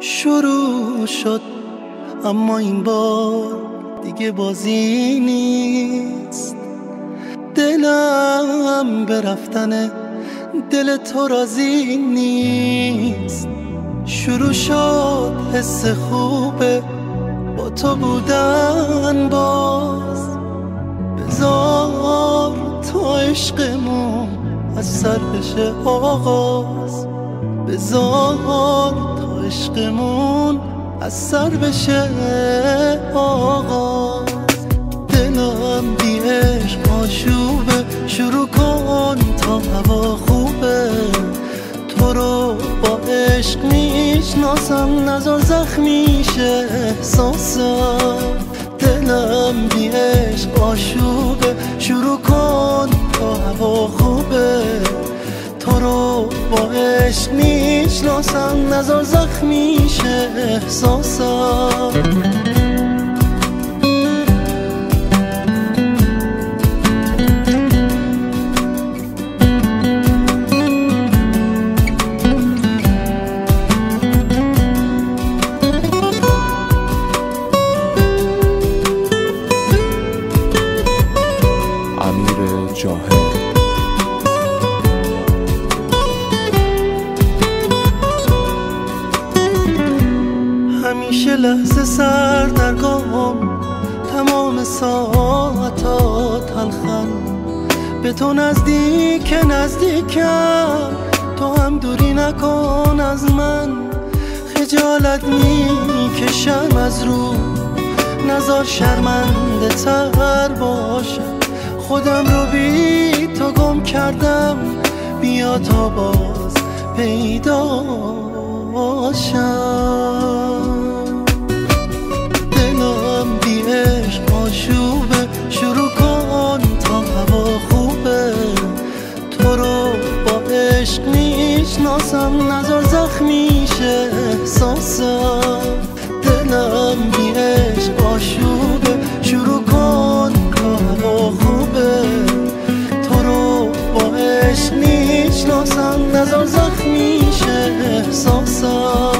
شروع شد. اما این بار دیگه بازی نیست. دلم به رفتن دل تو راضی نیست. شروع شد حس خوبه. با تو بودن باز. بذار تا عشقمون از سر بشه آغاز. بذار تا عشقمون از سر بشه آغاز. دلم بی عشق آشوبه شروع کن تا هوا خوبه. تو رو با عشق می‌شناسم نظر زخمیشه احساسم. دلم با عشق می‌شناسم نظر زخمیشه احساسم امیر جاهد همیشه لحظه سر در گام. تمام ساعتا تلخن. به تو نزدیک نزدیکم. تو هم دوری نکن از من. خجالت می‌کشم از رو. نزار شرمنده تر باشم. خودم رو بی تو گم کردم. بیا تا باز پیدا شم. عشق می‌شناسم نظر زخمی شه. احساسم دلم بی عشق آشوبه. شروع کن کار خوبه. تو رو با عشق می‌شناسم نظر زخمی شه. احساسم